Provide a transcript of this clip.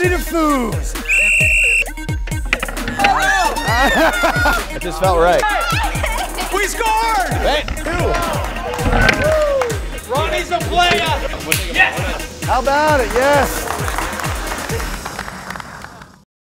ready to foos. It just felt right. We scored! Hey. Two. Ronnie's a player. Yes! How about it? Yes!